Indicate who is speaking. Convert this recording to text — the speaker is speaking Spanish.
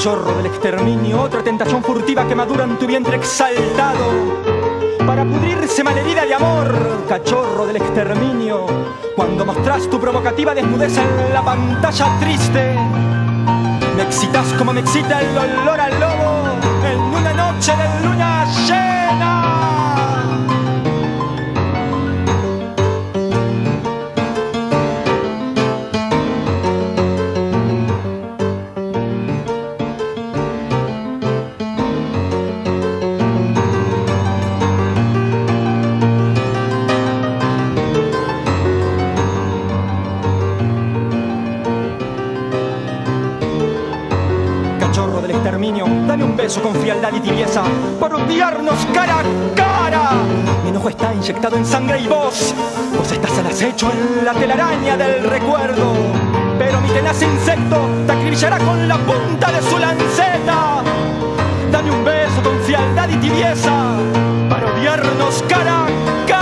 Speaker 1: Chorro del exterminio, otra tentación furtiva que madura en tu vientre exaltado para pudrirse malherida de amor, cachorro del exterminio, cuando mostrás tu provocativa desnudez en la pantalla triste. Me excitas como me excita el olor al lobo en una noche de luna llena. Dame un beso con frialdad y tibieza para odiarnos cara a cara. Mi enojo está inyectado en sangre y vos, vos estás al acecho en la telaraña del recuerdo. Pero mi tenaz insecto te acribillará con la punta de su lanceta. Dame un beso con frialdad y tibieza para odiarnos cara a